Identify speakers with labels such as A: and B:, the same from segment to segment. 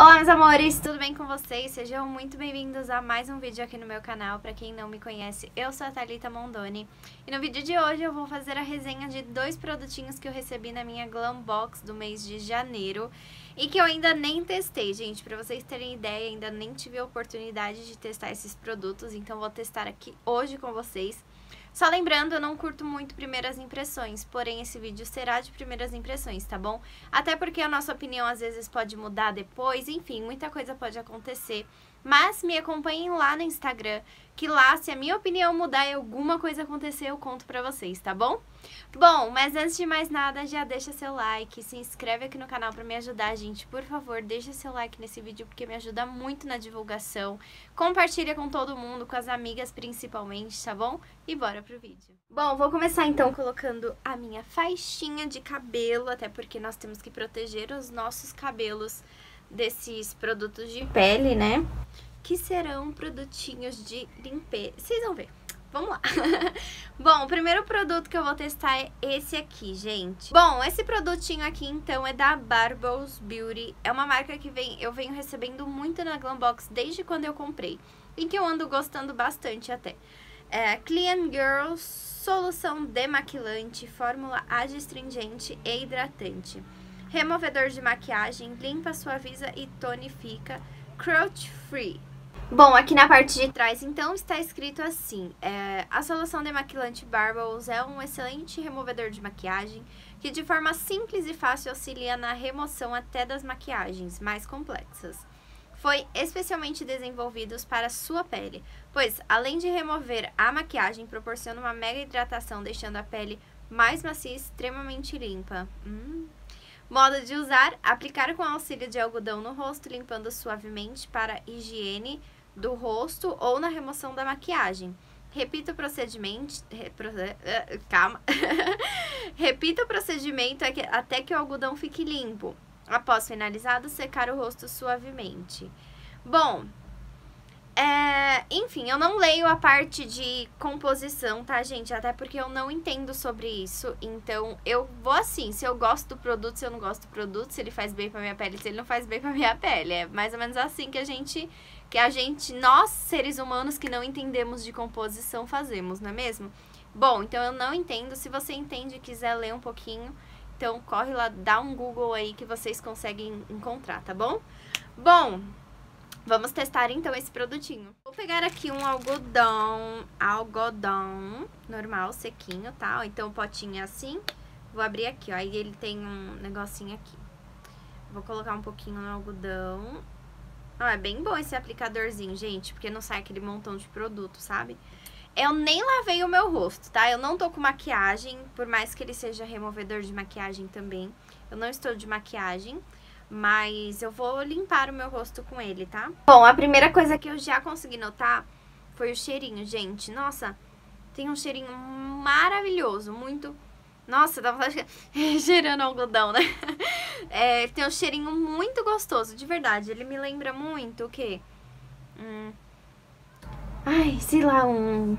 A: Olá, meus amores, tudo bem com vocês? Sejam muito bem-vindos a mais um vídeo aqui no meu canal. Pra quem não me conhece, eu sou a Thalita Mondoni e no vídeo de hoje eu vou fazer a resenha de dois produtinhos que eu recebi na minha Glam Box do mês de janeiro e que eu ainda nem testei, gente. Pra vocês terem ideia, ainda nem tive a oportunidade de testar esses produtos, então vou testar aqui hoje com vocês. Só lembrando, eu não curto muito primeiras impressões, porém esse vídeo será de primeiras impressões, tá bom? Até porque a nossa opinião às vezes pode mudar depois, enfim, muita coisa pode acontecer. Mas me acompanhem lá no Instagram, que lá, se a minha opinião mudar e alguma coisa acontecer, eu conto pra vocês, tá bom? Bom, mas antes de mais nada, já deixa seu like, se inscreve aqui no canal pra me ajudar, gente. Por favor, deixa seu like nesse vídeo, porque me ajuda muito na divulgação. Compartilha com todo mundo, com as amigas principalmente, tá bom? E bora pro vídeo. Bom, vou começar então colocando a minha faixinha de cabelo, até porque nós temos que proteger os nossos cabelos desses produtos de pele, né? Que serão produtinhos de limpeza. Vocês vão ver. Vamos lá. Bom, o primeiro produto que eu vou testar é esse aqui, gente. Bom, esse produtinho aqui, então, é da Barbos Beauty. É uma marca que vem, eu venho recebendo muito na Glambox desde quando eu comprei. E que eu ando gostando bastante até. É Clean Girl Solução Demaquilante, fórmula adstringente e hidratante. Removedor de maquiagem, limpa, suaviza e tonifica. Cruelty Free. Bom, aqui na parte de trás, então, está escrito assim. É, a solução demaquilante Barbels é um excelente removedor de maquiagem que de forma simples e fácil auxilia na remoção até das maquiagens mais complexas. Foi especialmente desenvolvido para sua pele, pois além de remover a maquiagem, proporciona uma mega hidratação, deixando a pele mais macia e extremamente limpa. Hum, Modo de usar: aplicar com auxílio de algodão no rosto, limpando suavemente para higiene do rosto ou na remoção da maquiagem. Repita o procedimento. Eh, calma. Repita o procedimento até que o algodão fique limpo. Após finalizado, secar o rosto suavemente. Bom, é, enfim, eu não leio a parte de composição, tá, gente? Até porque eu não entendo sobre isso. Então, eu vou assim, se eu gosto do produto, se eu não gosto do produto, se ele faz bem pra minha pele, se ele não faz bem pra minha pele. É mais ou menos assim que a gente, que a gente, nós, seres humanos que não entendemos de composição, fazemos, não é mesmo? Bom, então eu não entendo. Se você entende e quiser ler um pouquinho, então corre lá, dá um Google aí que vocês conseguem encontrar, tá bom? Bom, Vamos testar então esse produtinho. Vou pegar aqui um algodão, algodão normal, sequinho, tá? Então o potinho é assim. Vou abrir aqui, ó. Aí ele tem um negocinho aqui. Vou colocar um pouquinho no algodão. Ó, é bem bom esse aplicadorzinho, gente, porque não sai aquele montão de produto, sabe? Eu nem lavei o meu rosto, tá? Eu não tô com maquiagem, por mais que ele seja removedor de maquiagem também. Eu não estou de maquiagem. Mas eu vou limpar o meu rosto com ele, tá? Bom, a primeira coisa que eu já consegui notar foi o cheirinho, gente. Nossa, tem um cheirinho maravilhoso, muito... Nossa, dá vontade de... cheirando algodão, né? É, tem um cheirinho muito gostoso, de verdade. Ele me lembra muito o quê? Hum... Ai, sei lá, um,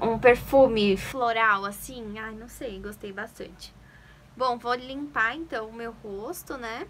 A: um perfume floral, assim. Ai, não sei, gostei bastante. Bom, vou limpar, então, o meu rosto, né?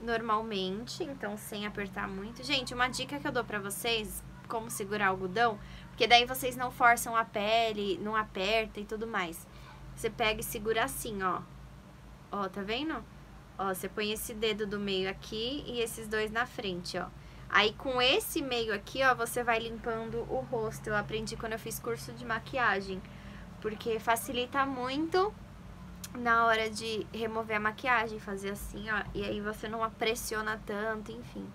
A: Normalmente, então sem apertar muito. Gente, uma dica que eu dou pra vocês, como segurar algodão, porque daí vocês não forçam a pele, não aperta e tudo mais. Você pega e segura assim, ó. Ó, tá vendo? Ó, você põe esse dedo do meio aqui e esses dois na frente, ó. Aí, com esse meio aqui, ó, você vai limpando o rosto. Eu aprendi quando eu fiz curso de maquiagem. Porque facilita muito na hora de remover a maquiagem, fazer assim, ó. E aí você não pressiona tanto, enfim.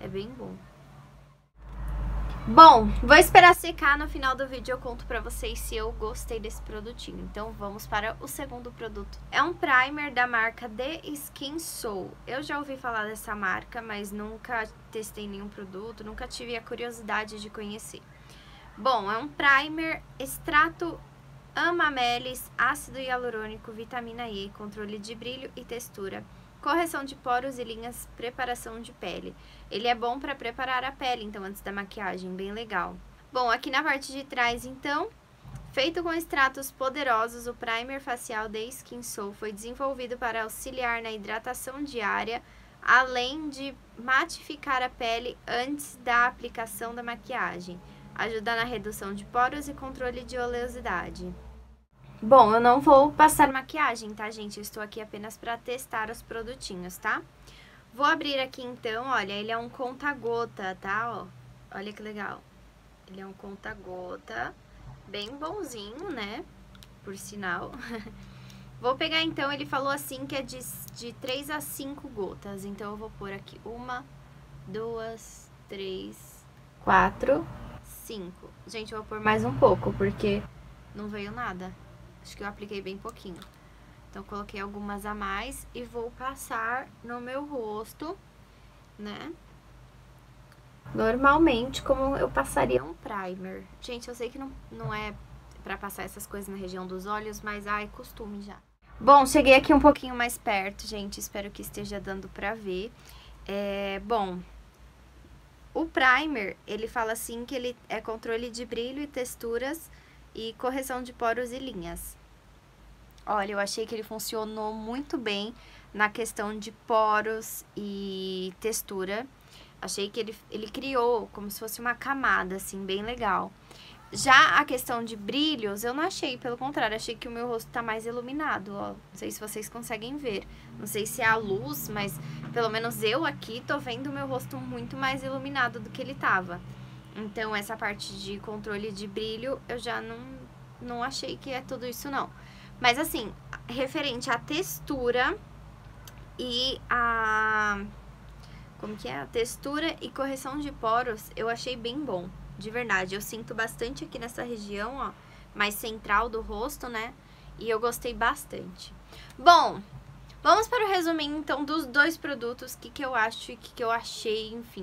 A: É bem bom. Bom, vou esperar secar, no final do vídeo eu conto pra vocês se eu gostei desse produtinho. Então vamos para o segundo produto. É um primer da marca The Skin Soul. Eu já ouvi falar dessa marca, mas nunca testei nenhum produto, nunca tive a curiosidade de conhecer. Bom, é um primer extrato Amamelis, ácido hialurônico, vitamina E, controle de brilho e textura, correção de poros e linhas, preparação de pele. Ele é bom para preparar a pele, então, antes da maquiagem, bem legal. Bom, aqui na parte de trás, então, feito com extratos poderosos, o primer facial da Skin Soul foi desenvolvido para auxiliar na hidratação diária, além de matificar a pele antes da aplicação da maquiagem. Ajuda na redução de poros e controle de oleosidade. Bom, eu não vou passar maquiagem, tá, gente? Eu estou aqui apenas para testar os produtinhos, tá? Vou abrir aqui então, olha, ele é um conta-gota, tá? Ó, olha que legal. Ele é um conta-gota, bem bonzinho, né? Por sinal. Vou pegar então, ele falou assim que é de, de 3 a 5 gotas. Então eu vou pôr aqui uma, duas, três, quatro, cinco. Gente, eu vou pôr mais um pouco, porque não veio nada. Acho que eu apliquei bem pouquinho. Então, coloquei algumas a mais e vou passar no meu rosto, né? Normalmente, como eu passaria um primer. Gente, eu sei que não, não é pra passar essas coisas na região dos olhos, mas, ai, costume já. Bom, cheguei aqui um pouquinho mais perto, gente. Espero que esteja dando pra ver. É, bom, o primer, ele fala assim que ele é controle de brilho e texturas e correção de poros e linhas. Olha, eu achei que ele funcionou muito bem na questão de poros e textura. Achei que ele, ele criou como se fosse uma camada, assim, bem legal. Já a questão de brilhos, eu não achei, pelo contrário, achei que o meu rosto tá mais iluminado, ó. Não sei se vocês conseguem ver. Não sei se é a luz, mas pelo menos eu aqui tô vendo o meu rosto muito mais iluminado do que ele tava. Então, essa parte de controle de brilho, eu já não, não achei que é tudo isso, não. Mas, assim, referente à textura e a... Como que é? A textura e correção de poros, eu achei bem bom de verdade. Eu sinto bastante aqui nessa região, ó, mais central do rosto, né? E eu gostei bastante. Bom, vamos para o resuminho, então, dos dois produtos, o que, que eu acho e o que, que eu achei, enfim.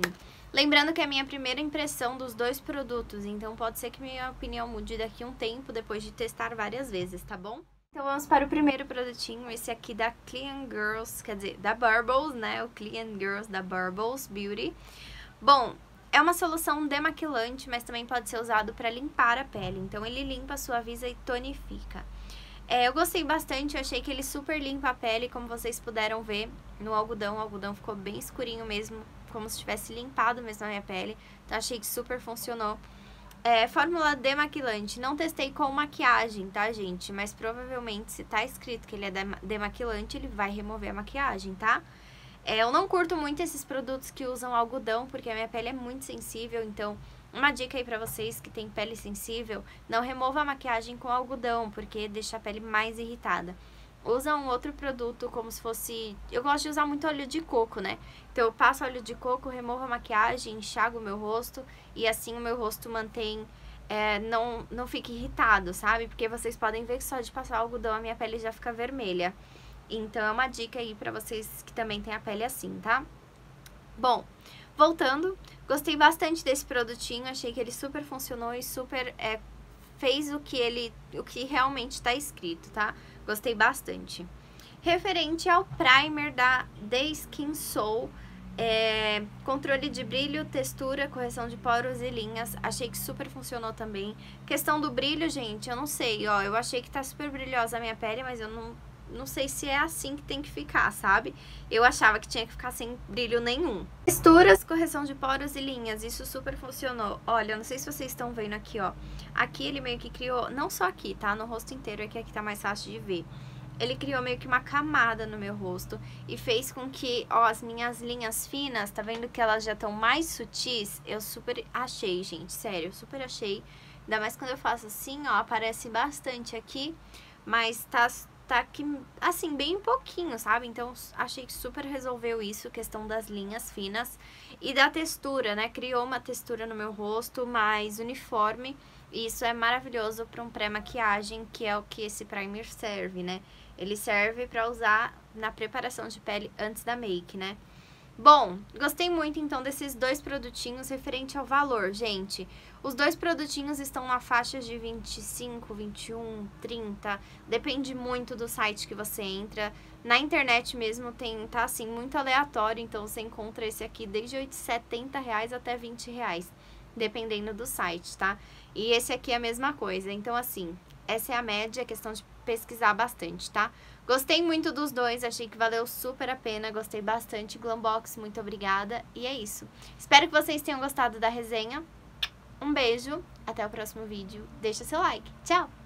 A: Lembrando que é a minha primeira impressão dos dois produtos, então pode ser que minha opinião mude daqui um tempo, depois de testar várias vezes, tá bom? Então vamos para o primeiro produtinho, esse aqui da Clean Girls, quer dizer, da Bubbles, né? O Clean Girls da Bubbles Beauty. Bom, é uma solução demaquilante, mas também pode ser usado para limpar a pele. Então, ele limpa, suaviza e tonifica. É, eu gostei bastante, eu achei que ele super limpa a pele, como vocês puderam ver no algodão. O algodão ficou bem escurinho mesmo, como se tivesse limpado mesmo a minha pele. Então, achei que super funcionou. É, fórmula demaquilante, não testei com maquiagem, tá, gente? Mas provavelmente, se tá escrito que ele é demaquilante, ele vai remover a maquiagem, tá? É, eu não curto muito esses produtos que usam algodão, porque a minha pele é muito sensível, então uma dica aí pra vocês que tem pele sensível, não remova a maquiagem com algodão, porque deixa a pele mais irritada. Usa um outro produto como se fosse... Eu gosto de usar muito óleo de coco, né? Então eu passo óleo de coco, removo a maquiagem, enxago o meu rosto e assim o meu rosto mantém... É, não, não fica irritado, sabe? Porque vocês podem ver que só de passar algodão a minha pele já fica vermelha. Então, é uma dica aí pra vocês que também têm a pele assim, tá? Bom, voltando, gostei bastante desse produtinho, achei que ele super funcionou e super é, fez o que ele, o que realmente tá escrito, tá? Gostei bastante. Referente ao primer da The Skin Soul, é, controle de brilho, textura, correção de poros e linhas, achei que super funcionou também. Questão do brilho, gente, eu não sei, ó, eu achei que tá super brilhosa a minha pele, mas eu não não sei se é assim que tem que ficar, sabe? Eu achava que tinha que ficar sem brilho nenhum. Texturas, correção de poros e linhas, isso super funcionou. Olha, não sei se vocês estão vendo aqui, ó. Aqui ele meio que criou, não só aqui, tá? No rosto inteiro, é que aqui tá mais fácil de ver. Ele criou meio que uma camada no meu rosto e fez com que, ó, as minhas linhas finas, tá vendo que elas já estão mais sutis? Eu super achei, gente, sério, super achei. Ainda mais quando eu faço assim, ó, aparece bastante aqui, mas tá tá aqui, assim, bem pouquinho, sabe? Então, achei que super resolveu isso, questão das linhas finas e da textura, né? Criou uma textura no meu rosto mais uniforme e isso é maravilhoso para um pré-maquiagem, que é o que esse primer serve, né? Ele serve para usar na preparação de pele antes da make, né? Bom, gostei muito então desses dois produtinhos referente ao valor, gente. Os dois produtinhos estão na faixa de 25, 21, 30, depende muito do site que você entra. Na internet mesmo tem, tá assim, muito aleatório, então você encontra esse aqui desde 70 reais até 20 reais, dependendo do site, tá? E esse aqui é a mesma coisa, então assim, essa é a média, é questão de pesquisar bastante, tá? Gostei muito dos dois, achei que valeu super a pena, gostei bastante. Glambox, muito obrigada. E é isso. Espero que vocês tenham gostado da resenha. Um beijo, até o próximo vídeo. Deixa seu like. Tchau!